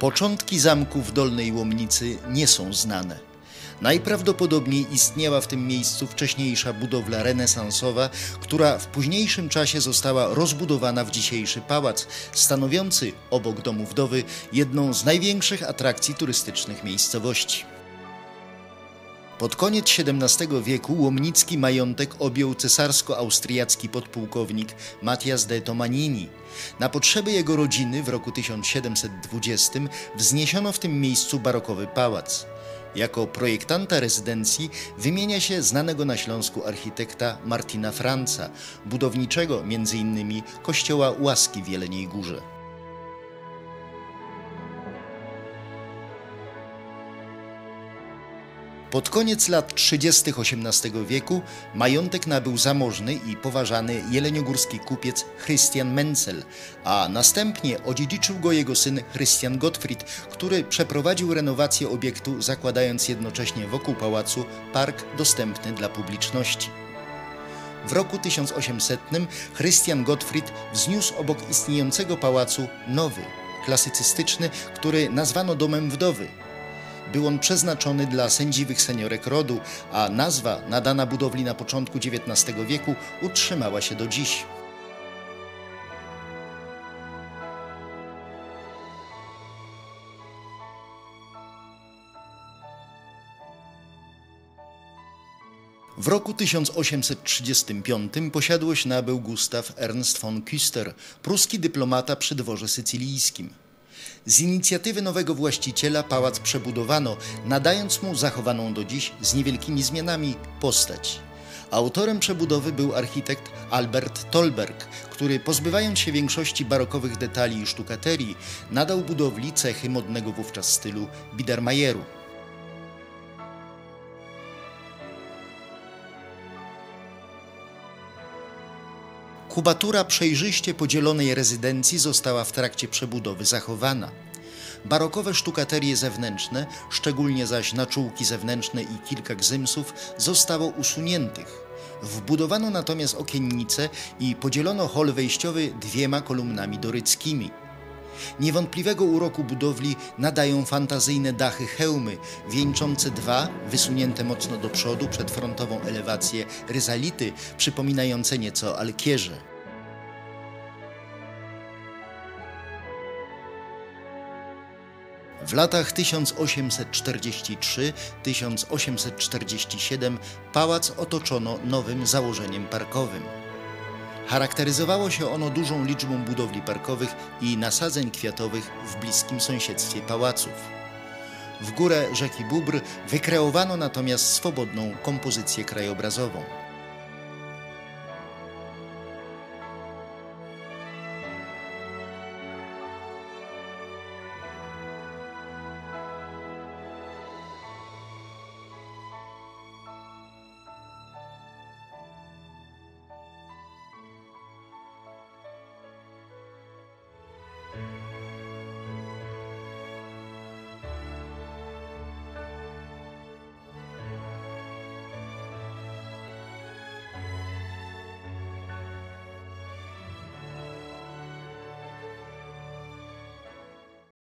Początki zamku w Dolnej Łomnicy nie są znane. Najprawdopodobniej istniała w tym miejscu wcześniejsza budowla renesansowa, która w późniejszym czasie została rozbudowana w dzisiejszy pałac, stanowiący obok domu wdowy jedną z największych atrakcji turystycznych miejscowości. Pod koniec XVII wieku łomnicki majątek objął cesarsko-austriacki podpułkownik Matias de Tomanini. Na potrzeby jego rodziny w roku 1720 wzniesiono w tym miejscu barokowy pałac. Jako projektanta rezydencji wymienia się znanego na Śląsku architekta Martina Franca, budowniczego m.in. kościoła Łaski w Jeleniej Górze. Pod koniec lat 30. XVIII wieku majątek nabył zamożny i poważany jeleniogórski kupiec Christian Menzel, a następnie odziedziczył go jego syn Christian Gottfried, który przeprowadził renowację obiektu, zakładając jednocześnie wokół pałacu park dostępny dla publiczności. W roku 1800 Christian Gottfried wzniósł obok istniejącego pałacu nowy, klasycystyczny, który nazwano Domem Wdowy – był on przeznaczony dla sędziwych seniorek rodu, a nazwa nadana budowli na początku XIX wieku utrzymała się do dziś. W roku 1835 posiadłość nabył Gustav Ernst von Küster, pruski dyplomata przy dworze sycylijskim. Z inicjatywy nowego właściciela pałac przebudowano, nadając mu zachowaną do dziś z niewielkimi zmianami postać. Autorem przebudowy był architekt Albert Tolberg, który pozbywając się większości barokowych detali i sztukaterii, nadał budowli cechy modnego wówczas stylu Biedermajeru. Kubatura przejrzyście podzielonej rezydencji została w trakcie przebudowy zachowana. Barokowe sztukaterie zewnętrzne, szczególnie zaś naczółki zewnętrzne i kilka gzymsów, zostało usuniętych. Wbudowano natomiast okiennice i podzielono hol wejściowy dwiema kolumnami doryckimi. Niewątpliwego uroku budowli nadają fantazyjne dachy hełmy, wieńczące dwa, wysunięte mocno do przodu przed frontową elewację ryzality, przypominające nieco alkierze. W latach 1843-1847 pałac otoczono nowym założeniem parkowym. Charakteryzowało się ono dużą liczbą budowli parkowych i nasadzeń kwiatowych w bliskim sąsiedztwie pałaców. W górę rzeki Bóbr wykreowano natomiast swobodną kompozycję krajobrazową.